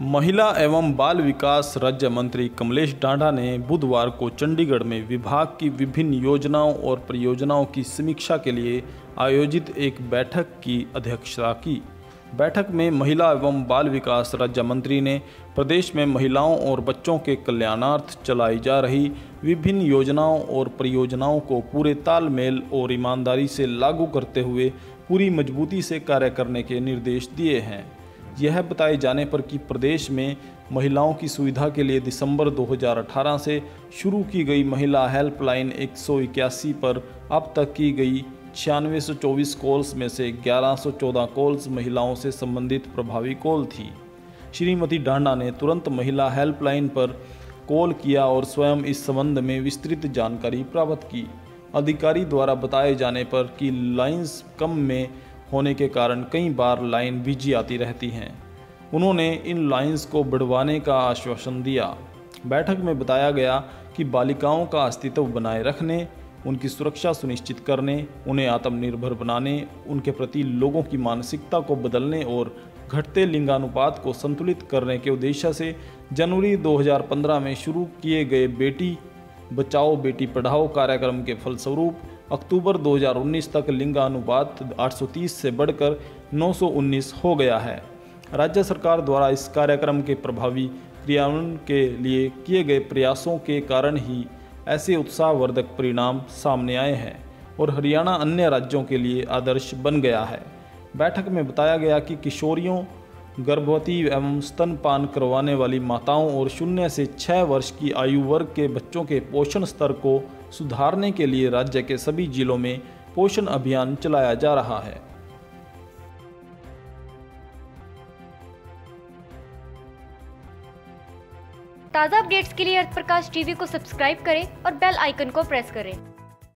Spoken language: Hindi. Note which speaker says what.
Speaker 1: महिला एवं बाल विकास राज्य मंत्री कमलेश डांडा ने बुधवार को चंडीगढ़ में विभाग की विभिन्न योजनाओं और परियोजनाओं की समीक्षा के लिए आयोजित एक बैठक की अध्यक्षता की। बैठक में महिला एवं बाल विकास राज्य मंत्री ने प्रदेश में महिलाओं और बच्चों के कल्याणार्थ चलाई जा रही विभिन्न योजनाओं और परियोजनाओं को पूरे तालमेल और ईमानदारी से लागू करते हुए पूरी मजबूती से कार्य करने के निर्देश दिए हैं। यह बताए जाने पर कि प्रदेश में महिलाओं की सुविधा के लिए दिसंबर 2018 से शुरू की गई महिला हेल्पलाइन एक सौ इक्यासी पर अब तक की गई छियानवे कॉल्स में से 1114 कॉल्स महिलाओं से संबंधित प्रभावी कॉल थी। श्रीमती डांडा ने तुरंत महिला हेल्पलाइन पर कॉल किया और स्वयं इस संबंध में विस्तृत जानकारी प्राप्त की। अधिकारी द्वारा बताए जाने पर कि लाइंस कम में होने के कारण कई बार लाइन बिज़ी आती रहती हैं। उन्होंने इन लाइंस को बढ़वाने का आश्वासन दिया। बैठक में बताया गया कि बालिकाओं का अस्तित्व बनाए रखने, उनकी सुरक्षा सुनिश्चित करने, उन्हें आत्मनिर्भर बनाने, उनके प्रति लोगों की मानसिकता को बदलने और घटते लिंगानुपात को संतुलित करने के उद्देश्य से जनवरी 2015 में शुरू किए गए बेटी बचाओ बेटी पढ़ाओ कार्यक्रम के फलस्वरूप अक्टूबर 2019 तक लिंगानुपात 830 से बढ़कर 919 हो गया है। राज्य सरकार द्वारा इस कार्यक्रम के प्रभावी क्रियान्वयन के लिए किए गए प्रयासों के कारण ही ऐसे उत्साहवर्धक परिणाम सामने आए हैं और हरियाणा अन्य राज्यों के लिए आदर्श बन गया है। बैठक में बताया गया कि किशोरियों गर्भवती एवं स्तनपान करवाने वाली माताओं और शून्य से छः वर्ष की आयु वर्ग के बच्चों के पोषण स्तर को सुधारने के लिए राज्य के सभी जिलों में पोषण अभियान चलाया जा रहा है।
Speaker 2: ताज़ा अपडेट्स के लिए अर्थ प्रकाश टीवी को सब्सक्राइब करें और बेल आइकन को प्रेस करें।